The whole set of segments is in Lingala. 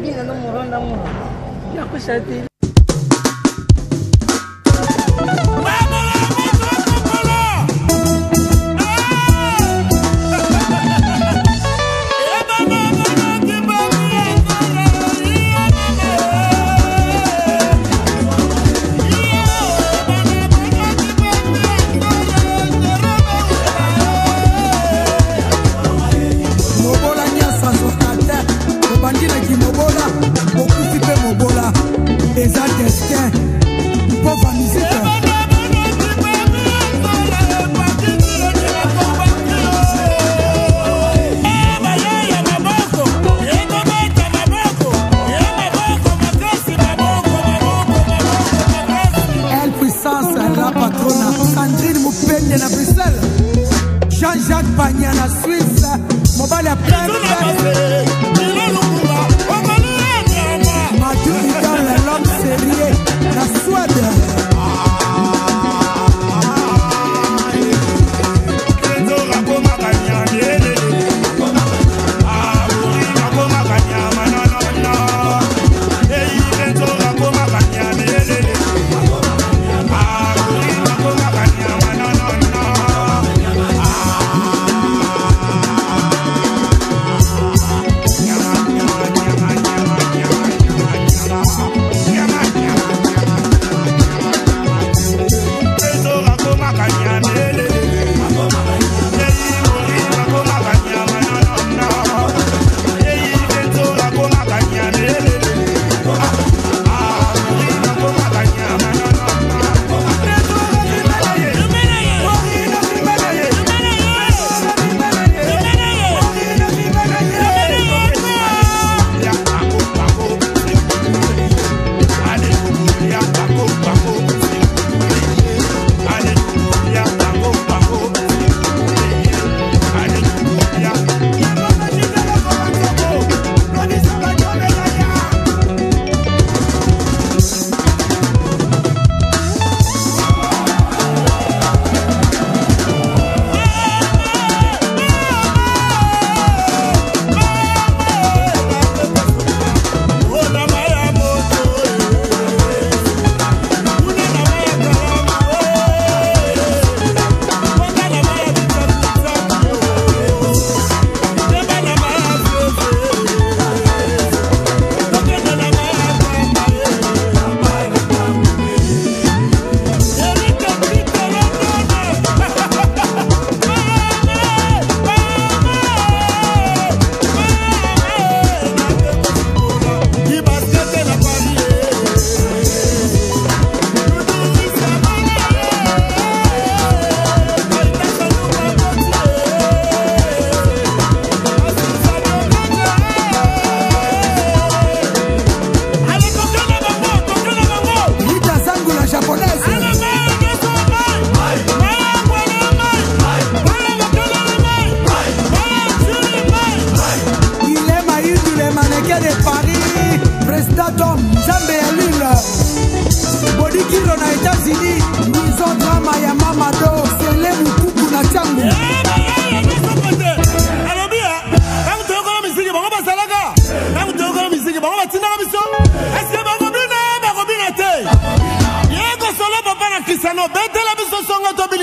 Hindi, Binanong mo ron ang mo. Hindi ako sa din. na bruxelles jean-jacques banya na swisse mobali ya plein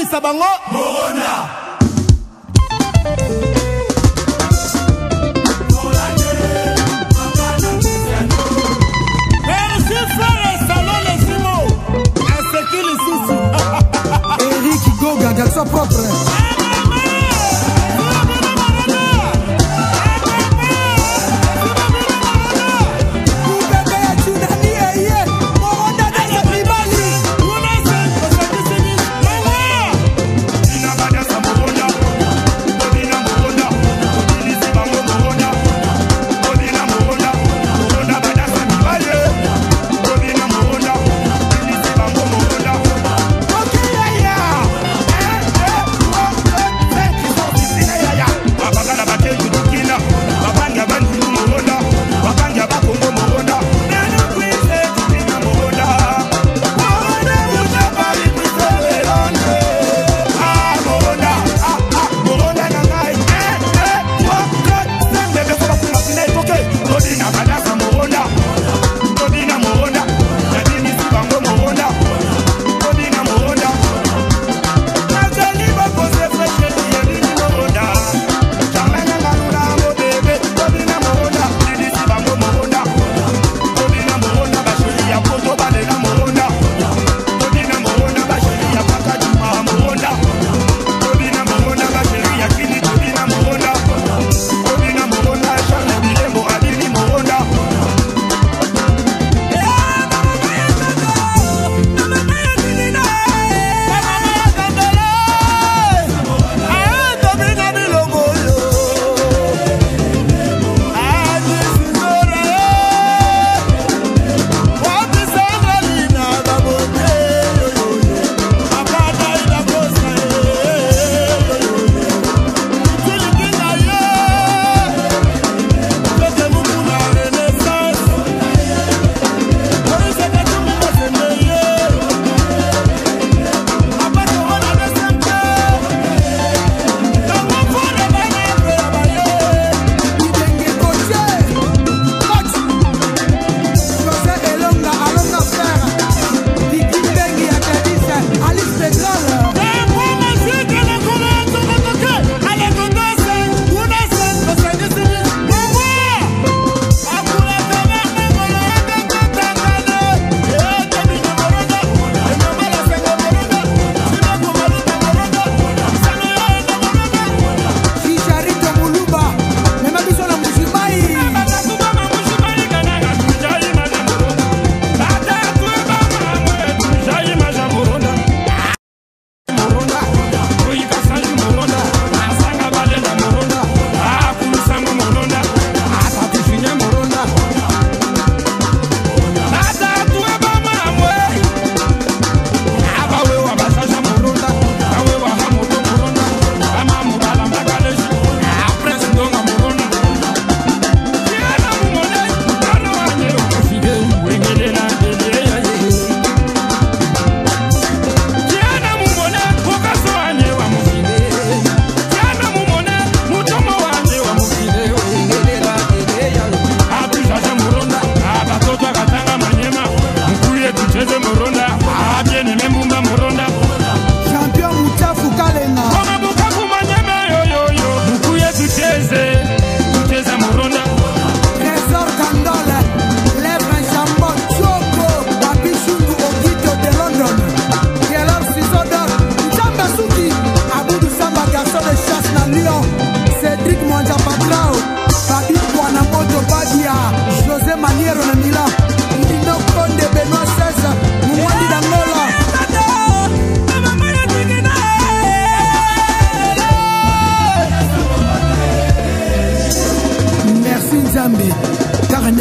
bakomisa bango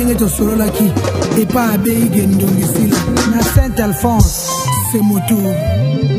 ndenge tosololaki epai abeyi gendongisila na saint alphonse semotour